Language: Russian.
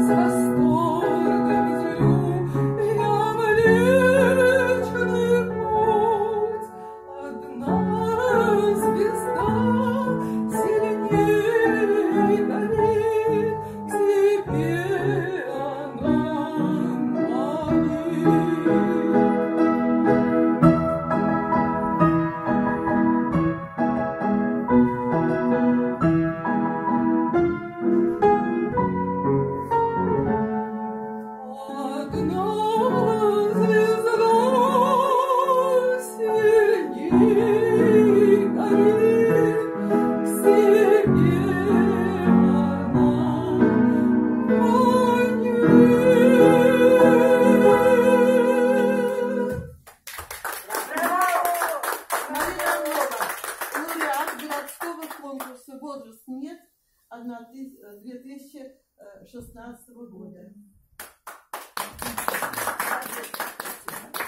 z was конкурса «Возраст нет» 2016 года.